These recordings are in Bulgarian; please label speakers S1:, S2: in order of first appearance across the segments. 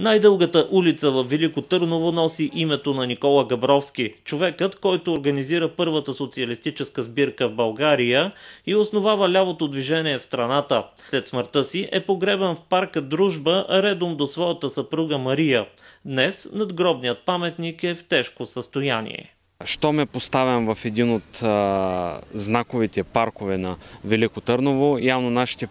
S1: Най-дългата улица в Велико Търново носи името на Никола Габровски, човекът, който организира първата социалистическа сбирка в България и основава лявото движение в страната. След смъртта си е погребан в парка Дружба редом до своята съпруга Мария. Днес надгробният паметник е в тежко състояние.
S2: Що ме поставям в един от а, знаковите паркове на Велико Търново, явно нашите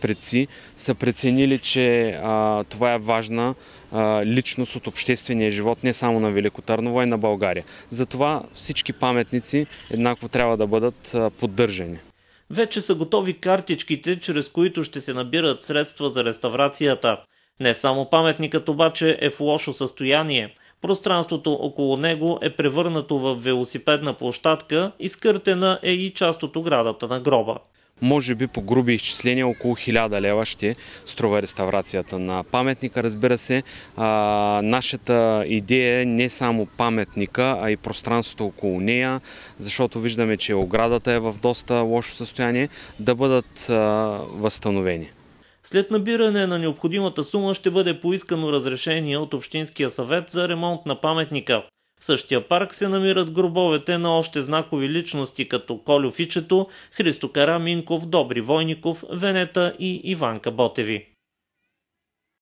S2: предци са преценили, че а, това е важна а, личност от обществения живот не само на Велико Търново, а и на България. Затова всички паметници еднакво трябва да бъдат поддържани.
S1: Вече са готови картичките, чрез които ще се набират средства за реставрацията. Не само паметникът обаче е в лошо състояние – Пространството около него е превърнато в велосипедна площадка, изкъртена е и част от оградата на гроба.
S2: Може би по груби изчисления около 1000 лева ще струва реставрацията на паметника. Разбира се, а, нашата идея е не само паметника, а и пространството около нея, защото виждаме, че оградата е в доста лошо състояние, да бъдат а, възстановени.
S1: След набиране на необходимата сума ще бъде поискано разрешение от Общинския съвет за ремонт на паметника. В същия парк се намират гробовете на още знакови личности като Колю Фичето, Христо Караминков, Добри Войников, Венета и Иванка Ботеви.